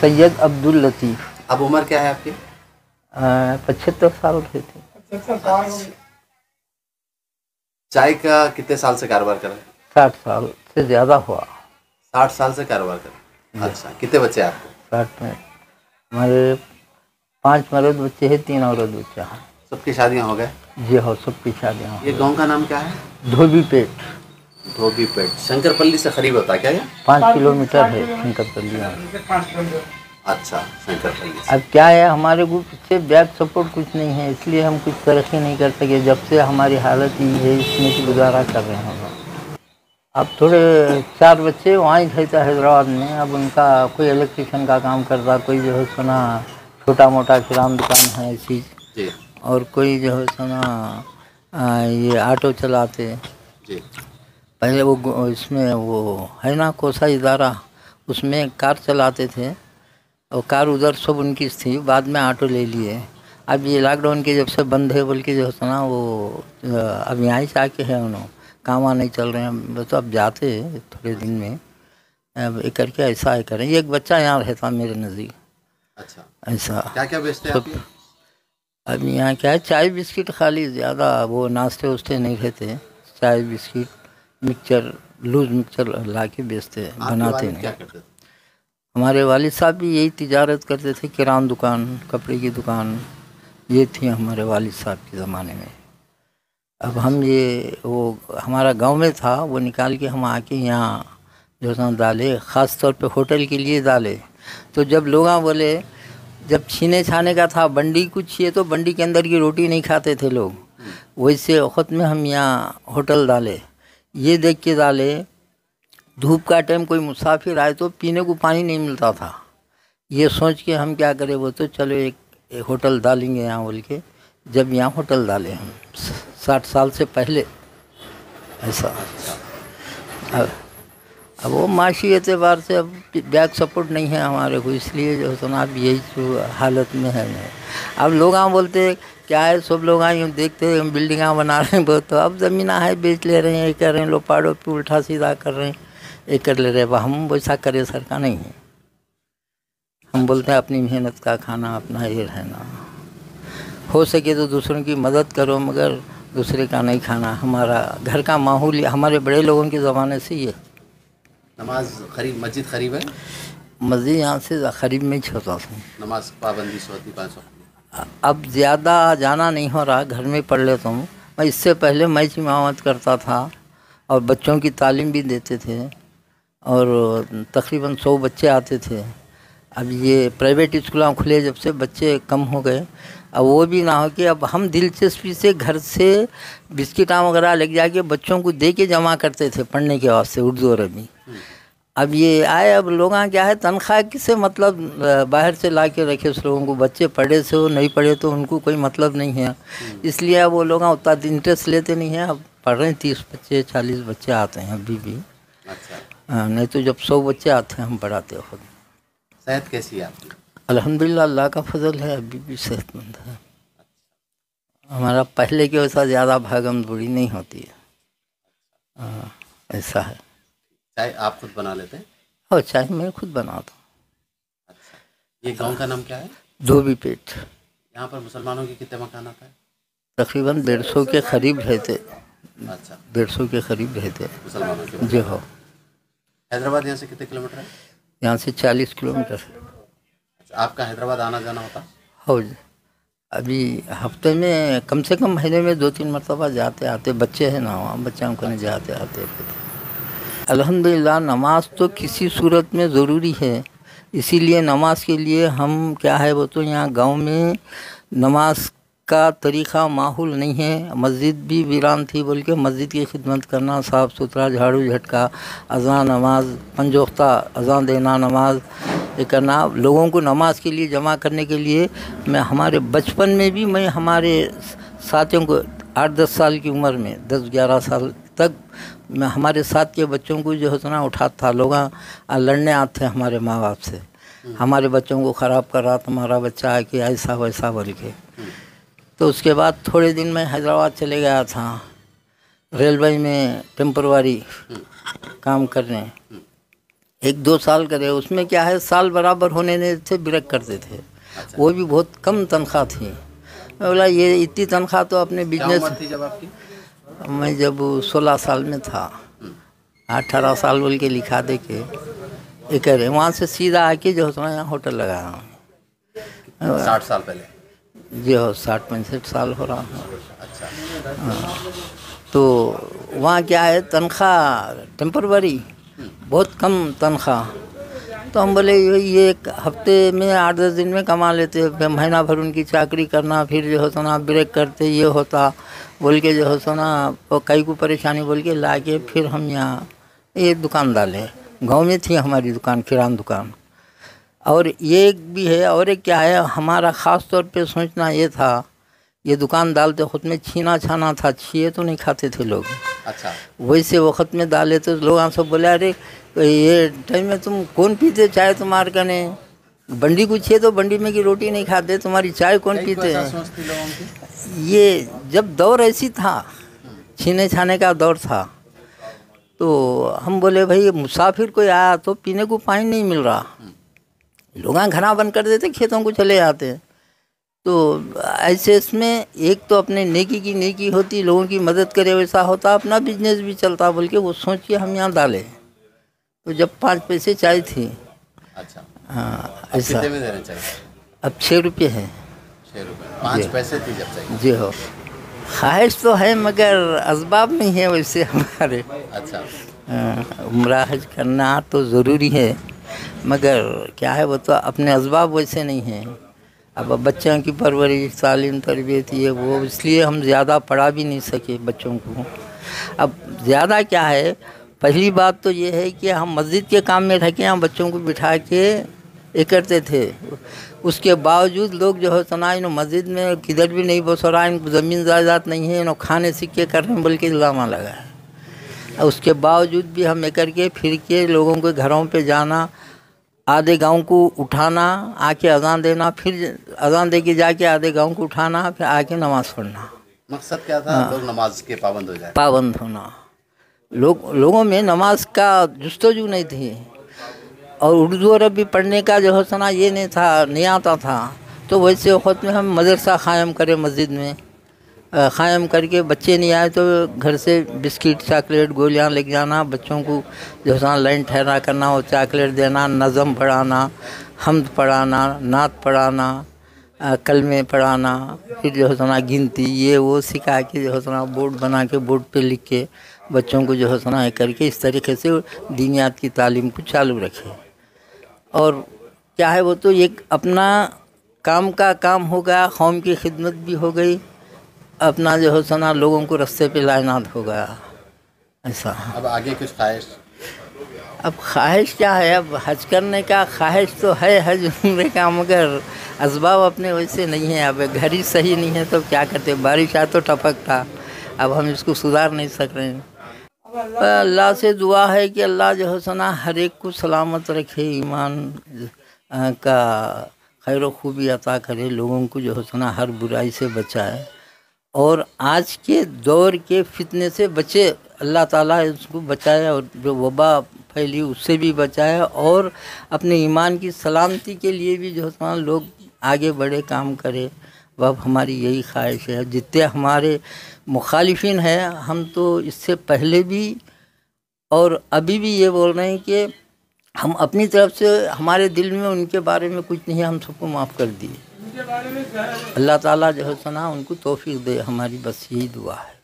सैयद अब्दुल लतीफ। अब उम्र क्या है आपकी? पचहत्तर साल के थे। पचहत्तर साल चाय का कितने साल से कारोबार कर रहे हैं? साठ साल से ज़्यादा हुआ। साठ साल से कारोबार कर रहे हैं। अच्छा कितने बच्चे हैं आपको? साठ में। हमारे पाँच मर्द बच्चे हैं तीन औरत बच्चा है। सबकी शादियाँ हो गए? जी हो सबकी शादियाँ ये गाँव का नाम क्या है? धोबी पेट। धोबीपेट शंकरपल्ली से करीब होता है क्या ये? पाँच किलोमीटर है शंकरपल्ली। अच्छा अब क्या है हमारे ग्रुप से बैक सपोर्ट कुछ नहीं है इसलिए हम कुछ तरक्की नहीं कर सके जब से हमारी हालत ये है इसमें की गुजारा कर रहे हैं हम अब थोड़े चार बच्चे वहाँ ही थे हैदराबाद में अब उनका कोई इलेक्ट्रिशियन का काम करता कोई जो है सुना छोटा मोटा किराम दुकान है ऐसी। और कोई जो है सुना ये ऑटो चलाते। पहले वो इसमें वो है ना कोसा इदारा उसमें कार चलाते थे। और कार उधर सब उनकी थी बाद में ऑटो ले लिए। अब ये लॉकडाउन के जब से बंद है बोल के जो है ना वो अब यहाँ ही से आके है उन्होंने काम वहाँ नहीं चल रहे हैं। वो तो अब जाते हैं थोड़े दिन में। अब ये करके ऐसा है करें। एक बच्चा यहाँ रहता मेरे नज़दीक। अच्छा। ऐसा। क्या क्या बेचते हैं अब यहाँ क्या है चाय बिस्किट खाली ज़्यादा वो नाश्ते वास्ते नहीं रहते। चाय बिस्किट मिक्सचर लूज मिक्सचर ला के बेचते हैं बनाते नहीं हमारे वालिद साहब भी यही तिजारत करते थे किरान दुकान, कपड़े की दुकान, ये थी हमारे वालिद साहब के ज़माने में। अब हम ये, वो हमारा गाँव में था, वो निकाल के हम आके यहाँ जो है डाले, ख़ास तौर पे होटल के लिए डाले। तो जब लोग बोले, जब छीने छाने का था, बंडी कुछ चाहिए तो बंडी के अंदर की रोटी नहीं खाते थे लोग। वैसे वक्त में हम यहाँ होटल डाले। ये देख के डाले धूप का टाइम कोई मुसाफिर आए तो पीने को पानी नहीं मिलता था। ये सोच के हम क्या करें वो तो चलो एक, एक होटल डालेंगे यहाँ बोल के। जब यहाँ होटल डाले हम साठ साल से पहले ऐसा। अब अब वो माशी एतबार से अब बैक सपोर्ट नहीं है हमारे को इसलिए जो है ना अब यही हालत में है। अब लोग यहाँ बोलते क्या है सब लोग आए हम देखते हैं हम बिल्डिंगा बना रहे हैं बहुत। तो अब ज़मीना है बेच ले रहे हैं ये रहे हैं लोग पाड़ों पे उल्टा सीधा कर रहे हैं। ये कर ले रहे हैं। अब हम वैसा करे सर का नहीं है। हम बोलते हैं अपनी मेहनत का खाना अपना ये रहना। हो सके तो दूसरों की मदद करो मगर दूसरे का नहीं खाना। हमारा घर का माहौल हमारे बड़े लोगों के ज़माने से ये। नमाज़ करीब मस्जिद करीब है? मस्जिद यहाँ से करीब में ही होता था। नमाज़ पाबंदी सौ पाँच सौ अब ज़्यादा जाना नहीं हो रहा घर में पढ़ लेता हूँ। मैं इससे पहले मैच इमामत करता था और बच्चों की तालीम भी देते थे। और तकरीबन सौ बच्चे आते थे। अब ये प्राइवेट स्कूल खुले जब से बच्चे कम हो गए, अब वो भी ना हो कि अब हम दिलचस्पी से घर से बिस्किटा वगैरह लेके जाके बच्चों को दे के जमा करते थे पढ़ने के वास्ते उर्दू और अरबी। अब ये आए, अब लोग क्या है, तनख्वाह किसे मतलब बाहर से ला के रखे उस लोगों को? बच्चे पढ़े से हो, नहीं पढ़े तो उनको कोई मतलब नहीं है। इसलिए अब वो लोग उतना इंटरेस्ट लेते नहीं हैं। अब पढ़ रहे हैं तीस बच्चे, चालीस बच्चे आते हैं अभी भी। नहीं तो जब सौ बच्चे आते हैं हम पढ़ाते खुद। सेहत कैसी है आपकी? अल्हम्दुलिल्लाह अल्लाह का फजल है अभी भी सेहतमंद है। हमारा पहले के वैसा ज़्यादा भागम दूरी नहीं होती है। हाँ, ऐसा है। चाय आप खुद बना लेते हैं? और चाय मैं खुद बनाता हूँ। ये गाँव का नाम क्या है? धोबी पेट। यहाँ पर मुसलमानों के कितने मकान आता है? तकरीबन डेढ़ सौ के करीब रहते। अच्छा। डेढ़ सौ के करीब रहते। मुसलमानों के। जी हो। हैदराबाद यहाँ से कितने किलोमीटर है? यहाँ से चालीस किलोमीटर। अच्छा आपका हैदराबाद आना जाना होता? हो अभी हफ़्ते में कम से कम महीने में दो तीन मरतबा जाते आते बच्चे हैं ना वहाँ बच्चों को नहीं जाते आते। रहते अल्हम्दुलिल्लाह नमाज़ तो किसी सूरत में ज़रूरी है। इसीलिए नमाज़ के लिए हम क्या है वो तो यहाँ गाँव में नमाज़ का तरीक़ा माहौल नहीं है। मस्जिद भी वीरान थी बोल के मस्जिद की खिदमत करना, साफ़ सुथरा, झाड़ू झटका, अजान नमाज़, पंजोख्ता, अजान देना नमाज़, ये करना। लोगों को नमाज़ के लिए जमा करने के लिए मैं, हमारे बचपन में भी मैं, हमारे साथियों को, आठ दस साल की उम्र में, दस ग्यारह साल तक मैं, हमारे साथ के बच्चों को जो है ना उठाता था। लोग लड़ने आते हैं हमारे माँ बाप से। हमारे बच्चों को ख़राब कर रहा तुम्हारा बच्चा है कि ऐसा वैसा बोल के। तो उसके बाद थोड़े दिन में हैदराबाद चले गया था। रेलवे में टेम्परवारी काम करने। एक दो साल करे उसमें क्या है साल बराबर होने देते थे ब्रेक करते थे। अच्छा। वो भी बहुत कम तनख्वाह थी। मैं बोला ये इतनी तनख्वाह तो अपने बिज़नेस जब आपकी? मैं जब सोलह साल में था। अठारह साल बोल के लिखा दे के ये कह रहे वहाँ से सीधा आके जो है यहाँ होटल लगाया साठ साल पहले। जी हो साठ पैंसठ साल हो रहा है। अच्छा तो वहाँ क्या है, तनख्वाह टेम्परवरी बहुत कम तनख्वाह। तो हम बोले, ये एक हफ़्ते में आठ दस दिन में कमा लेते फिर महीना भर उनकी चाकरी करना, फिर जो होता ना ब्रेक करते, ये होता। बोल के जो होता ना वो कई को परेशानी बोल के ला के फिर हम यहाँ, ये दुकान डाले गाँव में थी हमारी दुकान, किरान दुकान। और ये एक भी है और एक क्या है हमारा ख़ास तौर पे सोचना ये था ये दुकान डालते खुद में छीना छाना था छिए तो नहीं खाते थे लोग। अच्छा। वैसे वक्त में डाले तो लोग हमसे बोले अरे ये टाइम में तुम कौन पीते चाय तुम्हारे कने? बंडी को छिए तो बंडी में की रोटी नहीं खाते तुम्हारी चाय कौन पीते हैं? लोगों की। ये जब दौर ऐसी था छीने छाने का दौर था तो हम बोले भाई मुसाफिर कोई आया तो पीने को पानी नहीं मिल रहा। लोग घना बंद कर देते खेतों को चले जाते हैं। तो ऐसे इसमें एक तो अपने नेकी की नेकी होती लोगों की मदद करे वैसा होता अपना बिज़नेस भी चलता बोल के वो सोचिए हम यहाँ डाले तो जब पाँच पैसे चाय थी अच्छा। हाँ ऐसा। अब छः रुपये है। छः रुपये। पाँच पैसे थी जब चाहिए। जी हो। ख्वाहिश तो है मगर इसबाब नहीं है वैसे हमारे। अच्छा। उम्र हज करना तो ज़रूरी है। मगर क्या है, वो तो अपने असबाब वैसे नहीं हैं। अब बच्चों की परवरिश, तालीम, तरबियत, ये वो, इसलिए हम ज़्यादा पढ़ा भी नहीं सके बच्चों को। अब ज़्यादा क्या है, पहली बात तो ये है कि हम मस्जिद के काम में रह के हम बच्चों को बिठा के ये करते थे। उसके बावजूद लोग जो है, सुना इन मस्जिद में किधर भी नहीं बस रहा इनको ज़मीन जायदाद नहीं है इन खाने सिक्के रहे हैं, बल्कि इल्ज़ामा लगा है उसके बावजूद भी हम ये करके फिर के लोगों के घरों पे जाना आधे गाँव को उठाना आके अजान देना फिर अजान दे के जाके आधे गाँव को उठाना फिर आके नमाज़ पढ़ना। मकसद क्या था? लोग नमाज़ के पाबंद हो जाए। पाबंद होना। लोग लोगों में नमाज़ का जस्तजू नहीं थी। और उर्दू अरब भी पढ़ने का जो है सना ये नहीं था नहीं आता था। तो वैसे वक्त में हम मदरसा क़ायम करें मस्जिद में। क़ायम करके बच्चे नहीं आए तो घर से बिस्किट, चॉकलेट, गोलियाँ लेके जाना, बच्चों को जो सना लाइन ठहरा करना और चॉकलेट देना, नज़म पढ़ाना, हमद पढ़ाना, नात पढ़ाना कलमे पढ़ाना, फिर जो है गिनती, ये वो सिखा के जो है बोर्ड बना के, बोर्ड पे लिख के बच्चों को जो है करके इस तरीके से दीनियात की तालीम को चालू रखे। और क्या है वो तो एक अपना काम का काम हो गया कौम की खिदमत भी हो गई अपना जो है सना लोगों को रस्ते पे लाइनात हो गया। ऐसा। अब आगे कुछ ख्वाहिश? अब ख्वाहिश क्या है? अब हज करने का ख्वाहिश तो है हज उम्र का मगर असबाब अपने वैसे नहीं है। अब घर ही सही नहीं है तो क्या करते? बारिश आ तो टपकता अब हम इसको सुधार नहीं सक रहे हैं। अल्लाह से दुआ है कि अल्लाह जो है सना हर एक को सलामत रखे ईमान का खैर खूबी अता करे लोगों को जो है सना हर बुराई से बचाए। और आज के दौर के फितने से बचे, अल्लाह ताला उसको बचाए और जो वबा फैली उससे भी बचाए और अपने ईमान की सलामती के लिए भी जो है लोग आगे बढ़े, काम करे। वह हमारी यही ख्वाहिश है। जितने हमारे मुखालिफिन हैं, हम तो इससे पहले भी और अभी भी ये बोल रहे हैं कि हम अपनी तरफ़ से, हमारे दिल में उनके बारे में कुछ नहीं हम सबको माफ़ कर दिए। अल्लाह ताला जो है सुना उनको तोफ़ी दे हमारी बस यही दुआ है।